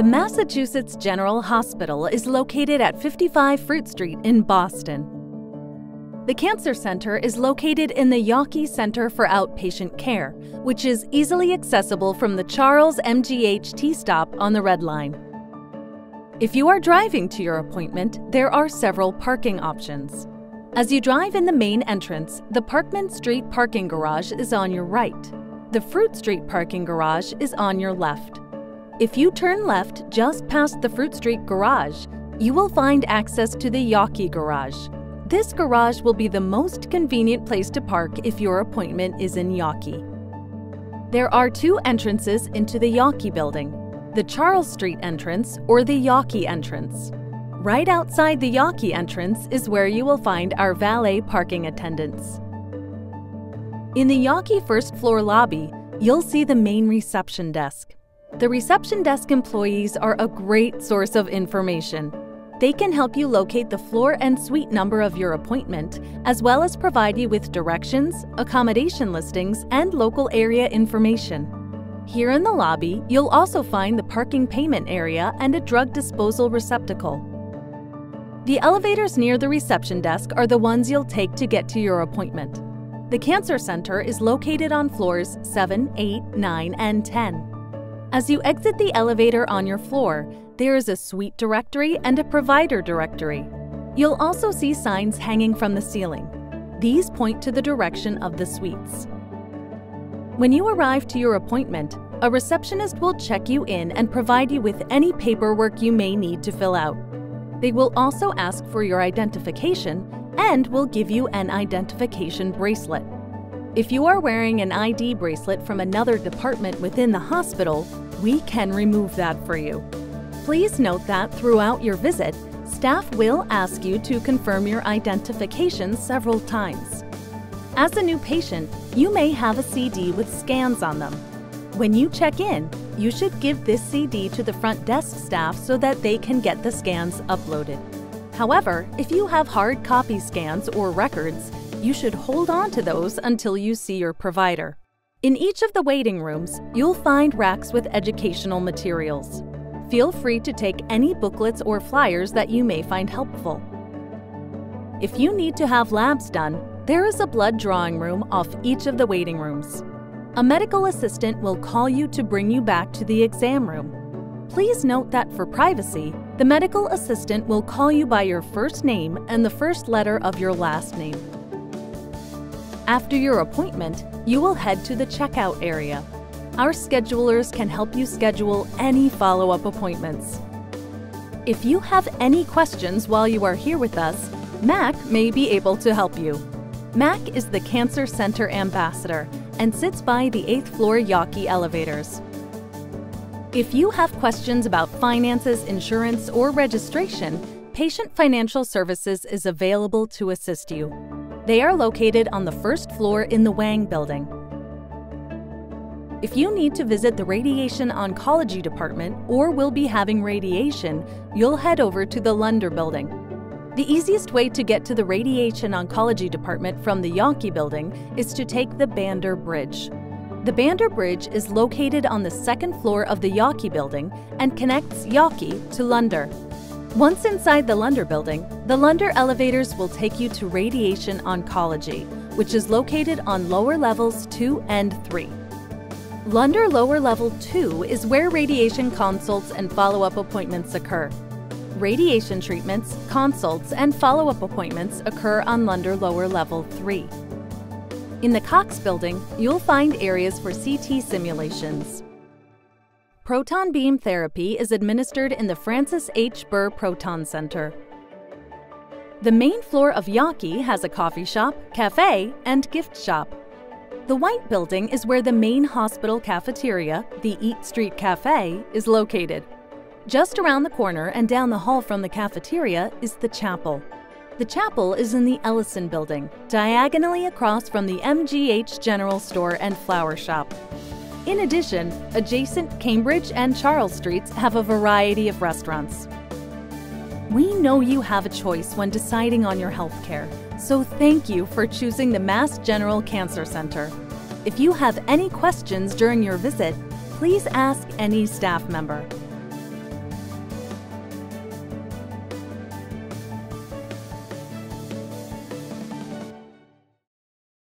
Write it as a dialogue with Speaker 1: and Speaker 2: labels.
Speaker 1: The Massachusetts General Hospital is located at 55 Fruit Street in Boston. The Cancer Center is located in the Yawkey Center for Outpatient Care, which is easily accessible from the Charles MGH T stop on the Red Line. If you are driving to your appointment, there are several parking options. As you drive in the main entrance, the Parkman Street parking garage is on your right. The Fruit Street parking garage is on your left. If you turn left just past the Fruit Street garage, you will find access to the Yawkey garage. This garage will be the most convenient place to park if your appointment is in Yawkey. There are two entrances into the Yawkey building the Charles Street entrance or the Yawkey entrance. Right outside the Yawkey entrance is where you will find our valet parking attendants. In the Yawkey first floor lobby, you'll see the main reception desk. The reception desk employees are a great source of information. They can help you locate the floor and suite number of your appointment, as well as provide you with directions, accommodation listings, and local area information. Here in the lobby, you'll also find the parking payment area and a drug disposal receptacle. The elevators near the reception desk are the ones you'll take to get to your appointment. The Cancer Center is located on floors 7, 8, 9, and 10. As you exit the elevator on your floor, there is a suite directory and a provider directory. You'll also see signs hanging from the ceiling. These point to the direction of the suites. When you arrive to your appointment, a receptionist will check you in and provide you with any paperwork you may need to fill out. They will also ask for your identification and will give you an identification bracelet. If you are wearing an ID bracelet from another department within the hospital, we can remove that for you. Please note that throughout your visit, staff will ask you to confirm your identification several times. As a new patient, you may have a CD with scans on them. When you check in, you should give this CD to the front desk staff so that they can get the scans uploaded. However, if you have hard copy scans or records, you should hold on to those until you see your provider. In each of the waiting rooms, you'll find racks with educational materials. Feel free to take any booklets or flyers that you may find helpful. If you need to have labs done, there is a blood drawing room off each of the waiting rooms. A medical assistant will call you to bring you back to the exam room. Please note that for privacy, the medical assistant will call you by your first name and the first letter of your last name. After your appointment, you will head to the checkout area. Our schedulers can help you schedule any follow-up appointments. If you have any questions while you are here with us, Mac may be able to help you. Mac is the Cancer Center Ambassador and sits by the 8th floor Yawkey elevators. If you have questions about finances, insurance, or registration, Patient Financial Services is available to assist you. They are located on the first floor in the Wang building. If you need to visit the Radiation Oncology Department or will be having radiation, you'll head over to the Lunder building. The easiest way to get to the Radiation Oncology Department from the Yawkey building is to take the Bander Bridge. The Bander Bridge is located on the second floor of the Yawkey building and connects Yawkey to Lunder. Once inside the Lunder building, the Lunder elevators will take you to Radiation Oncology, which is located on lower levels 2 and 3. Lunder Lower Level 2 is where radiation consults and follow up appointments occur. Radiation treatments, consults, and follow up appointments occur on Lunder Lower Level 3. In the Cox building, you'll find areas for CT simulations. Proton beam therapy is administered in the Francis H. Burr Proton Center. The main floor of Yawkey has a coffee shop, cafe, and gift shop. The White Building is where the main hospital cafeteria, the Eat Street Cafe, is located. Just around the corner and down the hall from the cafeteria is the chapel. The chapel is in the Ellison building, diagonally across from the MGH General Store and Flower Shop. In addition, adjacent Cambridge and Charles Streets have a variety of restaurants. We know you have a choice when deciding on your health care, so thank you for choosing the Mass General Cancer Center. If you have any questions during your visit, please ask any staff member.